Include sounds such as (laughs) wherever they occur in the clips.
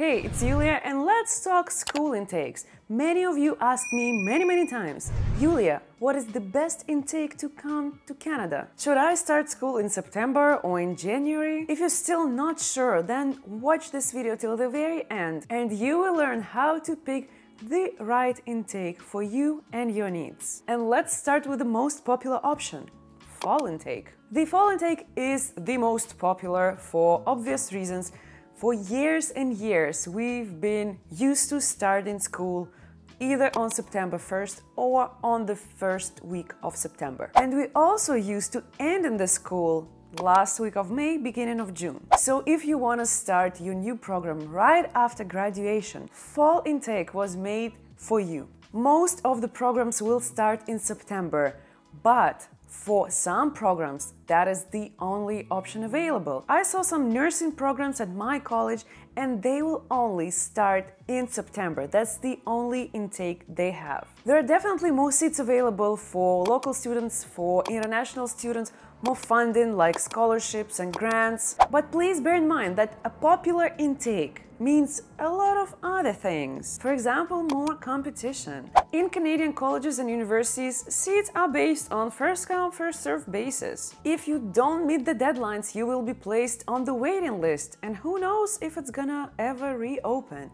Hey, it's Yulia and let's talk school intakes. Many of you asked me many, many times, Yulia, what is the best intake to come to Canada? Should I start school in September or in January? If you're still not sure, then watch this video till the very end and you will learn how to pick the right intake for you and your needs. And let's start with the most popular option, fall intake. The fall intake is the most popular for obvious reasons. For years and years, we've been used to starting school either on September 1st or on the first week of September. And we also used to end in the school last week of May, beginning of June. So if you want to start your new program right after graduation, fall intake was made for you. Most of the programs will start in September, but for some programs, that is the only option available. I saw some nursing programs at my college and they will only start in September. That's the only intake they have. There are definitely more seats available for local students, for international students, more funding like scholarships and grants. But please bear in mind that a popular intake means a lot of other things. For example, more competition. In Canadian colleges and universities, seats are based on first come, first served basis. If you don't meet the deadlines, you will be placed on the waiting list, and who knows if it's gonna ever reopen.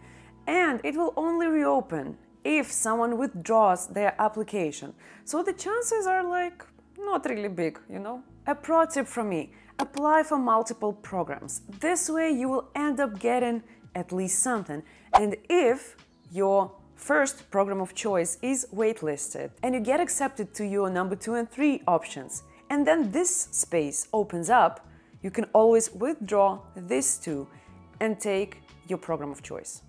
And it will only reopen if someone withdraws their application. So the chances are like not really big, you know? A pro tip from me apply for multiple programs. This way you will end up getting at least something. And if your first program of choice is waitlisted and you get accepted to your number two and three options, and then this space opens up, you can always withdraw these two and take your program of choice.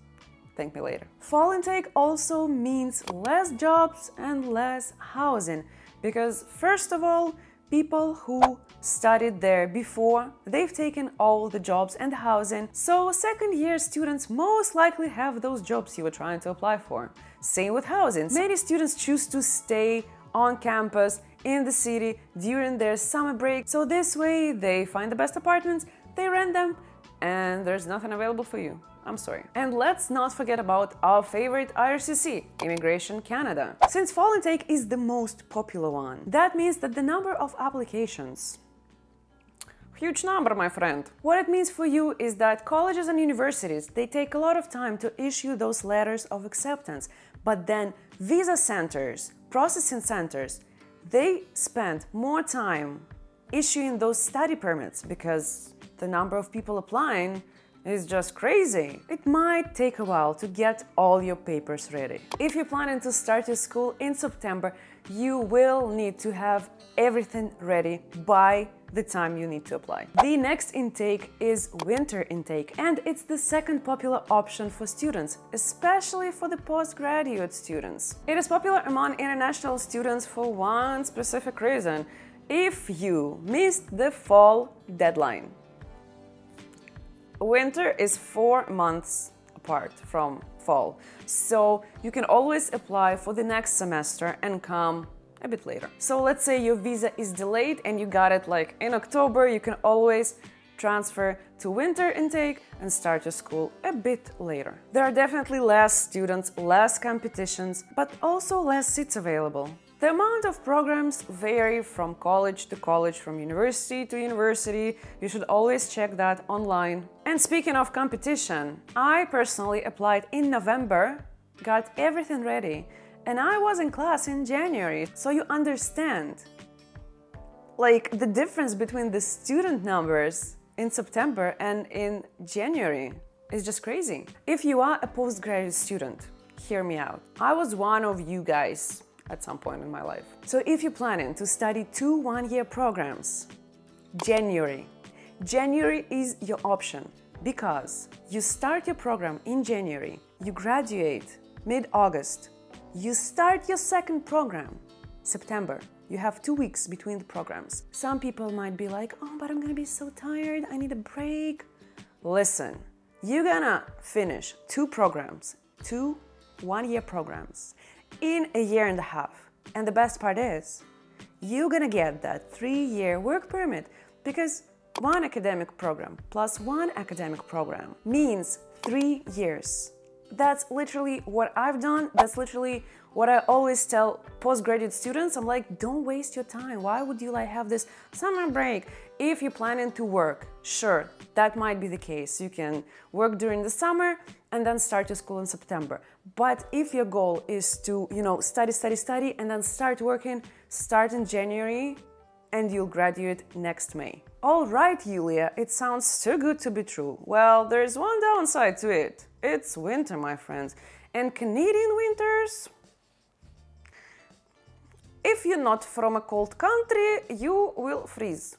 Thank me later. Fall intake also means less jobs and less housing because first of all, people who studied there before, they've taken all the jobs and housing, so second year students most likely have those jobs you were trying to apply for. Same with housing. Many students choose to stay on campus in the city during their summer break, so this way they find the best apartments, they rent them, and there's nothing available for you. I'm sorry. And let's not forget about our favorite IRCC, Immigration Canada. Since fall intake is the most popular one, that means that the number of applications Huge number, my friend. What it means for you is that colleges and universities, they take a lot of time to issue those letters of acceptance, but then visa centers, processing centers, they spend more time issuing those study permits because the number of people applying is just crazy. It might take a while to get all your papers ready. If you're planning to start your school in September, you will need to have everything ready by the time you need to apply. The next intake is winter intake and it's the second popular option for students, especially for the postgraduate students. It is popular among international students for one specific reason. If you missed the fall deadline, Winter is four months apart from fall, so you can always apply for the next semester and come a bit later. So let's say your visa is delayed and you got it like in October, you can always transfer to winter intake and start your school a bit later. There are definitely less students, less competitions, but also less seats available. The amount of programs vary from college to college, from university to university. You should always check that online. And speaking of competition, I personally applied in November, got everything ready, and I was in class in January, so you understand. Like the difference between the student numbers in September and in January is just crazy. If you are a postgraduate student, hear me out. I was one of you guys at some point in my life. So if you're planning to study two one-year programs, January. January is your option because you start your program in January, you graduate mid-August, you start your second program, September. You have two weeks between the programs. Some people might be like, oh, but I'm gonna be so tired, I need a break. Listen, you're gonna finish two programs, two one-year programs in a year and a half. And the best part is, you're gonna get that three-year work permit because one academic program plus one academic program means three years. That's literally what I've done. That's literally what I always tell postgraduate students. I'm like, don't waste your time. Why would you like have this summer break? If you're planning to work, sure, that might be the case. You can work during the summer and then start your school in September. But if your goal is to, you know, study, study, study, and then start working, start in January and you'll graduate next May. All right, Yulia, it sounds too good to be true. Well, there's one downside to it. It's winter, my friends. And Canadian winters, if you're not from a cold country, you will freeze.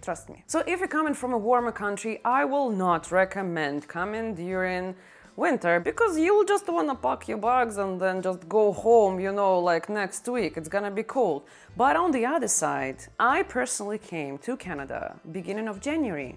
Trust me. So if you're coming from a warmer country, I will not recommend coming during winter because you'll just wanna pack your bags and then just go home, you know, like next week. It's gonna be cold. But on the other side, I personally came to Canada beginning of January.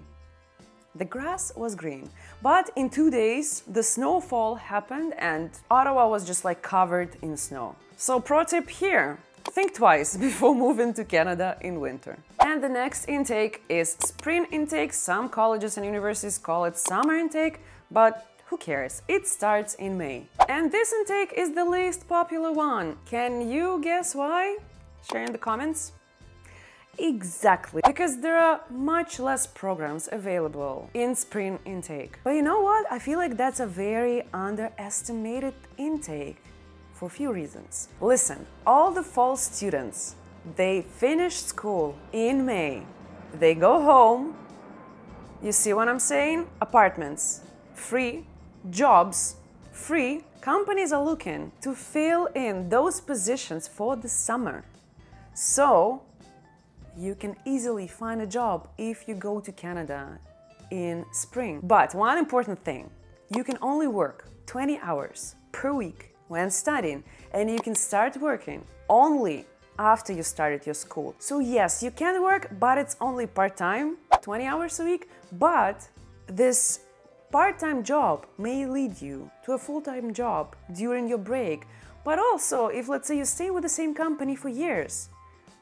The grass was green, but in two days the snowfall happened and Ottawa was just like covered in snow. So pro tip here, think twice (laughs) before moving to Canada in winter. And the next intake is spring intake. Some colleges and universities call it summer intake, but who cares? It starts in May. And this intake is the least popular one. Can you guess why? Share in the comments. Exactly, because there are much less programs available in spring intake. But you know what? I feel like that's a very underestimated intake for a few reasons. Listen, all the fall students, they finish school in May. They go home. You see what I'm saying? Apartments, free jobs free, companies are looking to fill in those positions for the summer. So you can easily find a job if you go to Canada in spring. But one important thing, you can only work 20 hours per week when studying and you can start working only after you started your school. So yes, you can work, but it's only part-time, 20 hours a week, but this part-time job may lead you to a full-time job during your break, but also if let's say you stay with the same company for years,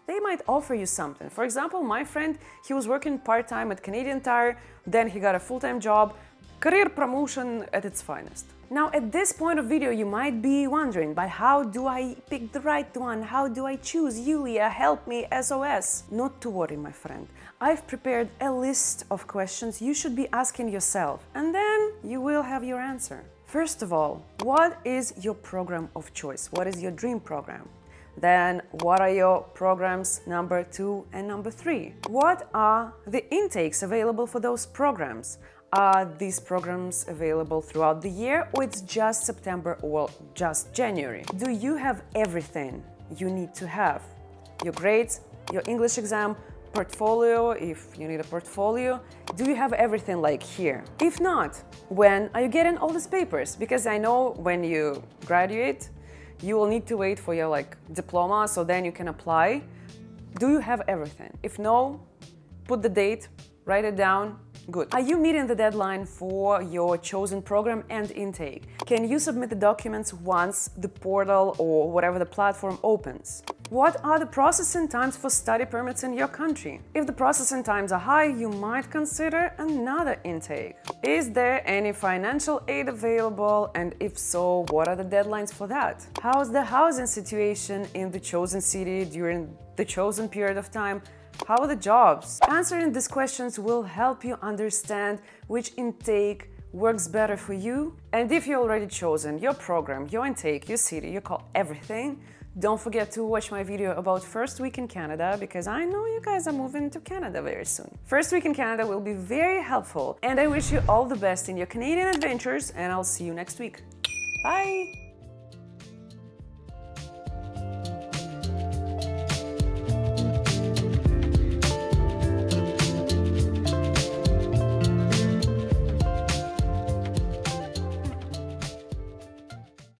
they might offer you something. For example, my friend, he was working part-time at Canadian Tire, then he got a full-time job, career promotion at its finest. Now at this point of video you might be wondering, but how do I pick the right one? How do I choose? Yulia, help me, SOS! Not to worry my friend. I've prepared a list of questions you should be asking yourself and then you will have your answer. First of all, what is your program of choice? What is your dream program? Then what are your programs number two and number three? What are the intakes available for those programs? Are these programs available throughout the year or it's just September or just January? Do you have everything you need to have? Your grades, your English exam, portfolio, if you need a portfolio, do you have everything like here? If not, when are you getting all these papers? Because I know when you graduate, you will need to wait for your like diploma so then you can apply. Do you have everything? If no, put the date, write it down, Good. Are you meeting the deadline for your chosen program and intake? Can you submit the documents once the portal or whatever the platform opens? What are the processing times for study permits in your country? If the processing times are high, you might consider another intake. Is there any financial aid available and if so, what are the deadlines for that? How's the housing situation in the chosen city during the chosen period of time? How are the jobs? Answering these questions will help you understand which intake works better for you. And if you already chosen your program, your intake, your city, your call, everything, don't forget to watch my video about First Week in Canada because I know you guys are moving to Canada very soon. First Week in Canada will be very helpful and I wish you all the best in your Canadian adventures and I'll see you next week. Bye!